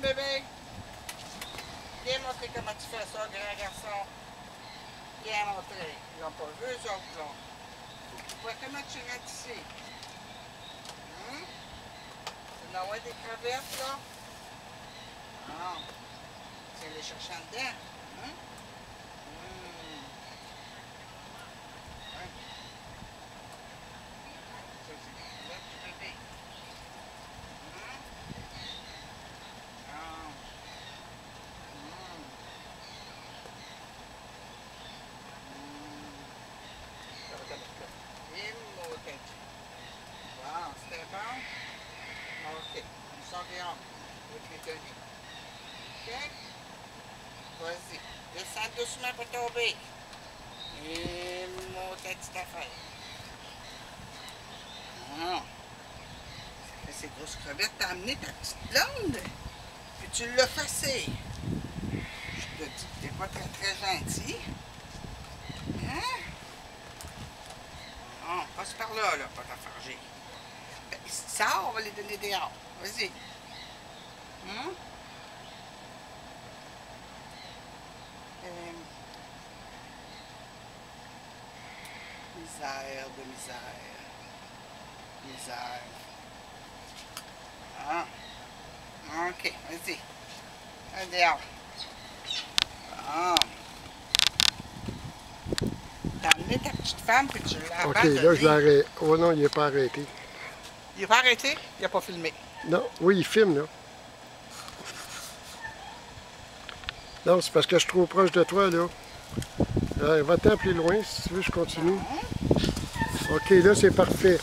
Bébé. Viens montrer comment tu fais ça, grand garçon. Viens montrer. Ils l'ont pas vu, eux autres, là. Faut vois comment tu rentres ici? Hum? Tu en des crevettes, là? Non. Tu vas les chercher en dedans. Hum. Ouais. Ça, c'est des crevettes du bébé. Hum? Non. Hum. Et maudit. Bon, c'était bon? OK. On dehors. Avec les tenus. OK? Vas-y. Descends doucement pour tomber. Et maudite petite affaire. Non. Fait ces grosses crevettes. T'as amené ta petite blonde? Puis tu l'as facée. Je te dis que t'es pas très très gentil. Hein? Non, passe par là, là, pas t'affarger. Sors, on va les donner dehors. Vas-y. Hum? Euh, misère de misère. Misère. Ah. OK, vas-y. Allez dehors. Ah. T'as amené ta petite femme puis tu l'as OK, là, je l'ai arrêté. Oh non, il n'est pas arrêté. Il pas arrêté? Il n'a pas filmé. Non, oui, il filme, là. Non, c'est parce que je suis trop proche de toi, là. Euh, Va-t'en plus loin, si tu veux, je continue. OK, là, c'est parfait.